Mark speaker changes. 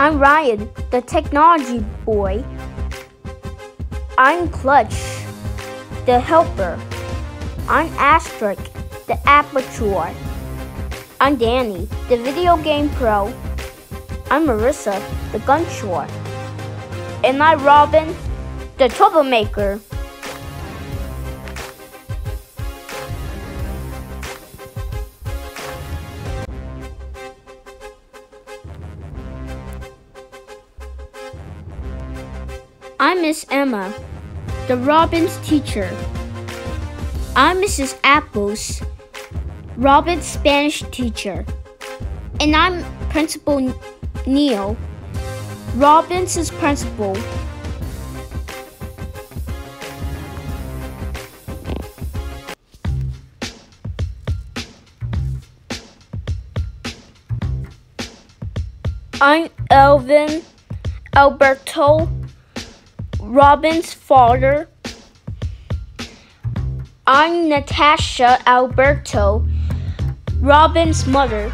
Speaker 1: I'm Ryan, the technology boy. I'm Clutch, the helper. I'm Asterisk, the aperture. I'm Danny, the video game pro. I'm Marissa, the gun shore. And I'm Robin, the troublemaker. I'm Miss Emma, the Robin's teacher. I'm Mrs. Apples, Robin's Spanish teacher. And I'm Principal Neil, Robin's principal. I'm Elvin Alberto, Robin's father. I'm Natasha Alberto, Robin's mother.